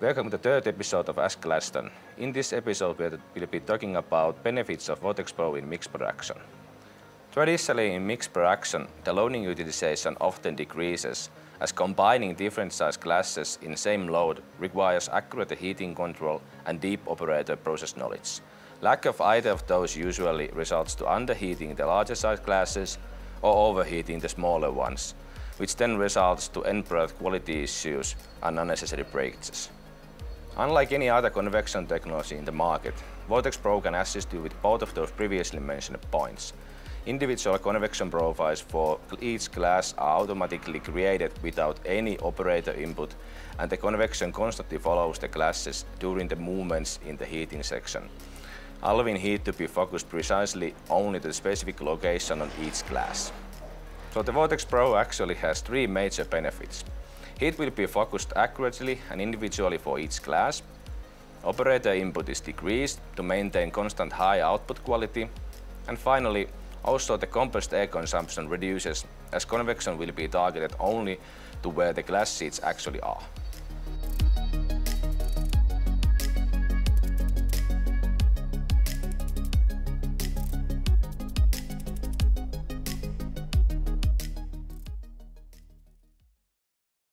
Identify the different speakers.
Speaker 1: Welcome to the third episode of Ask Glaston. In this episode we will be talking about benefits of Vortex Pro in mixed production. Traditionally in mixed production, the loading utilization often decreases as combining different size classes in same load requires accurate heating control and deep operator process knowledge. Lack of either of those usually results to underheating the larger size classes or overheating the smaller ones, which then results to end product quality issues and unnecessary breakages. Unlike any other convection technology in the market, Vortex Pro can assist you with both of those previously mentioned points. Individual convection profiles for each class are automatically created without any operator input and the convection constantly follows the classes during the movements in the heating section, allowing heat to be focused precisely only to the specific location on each class. So the Vortex Pro actually has three major benefits. Heat will be focused accurately and individually for each class. Operator input is decreased to maintain constant high output quality. And finally, also the compressed air consumption reduces as convection will be targeted only to where the glass seats actually are.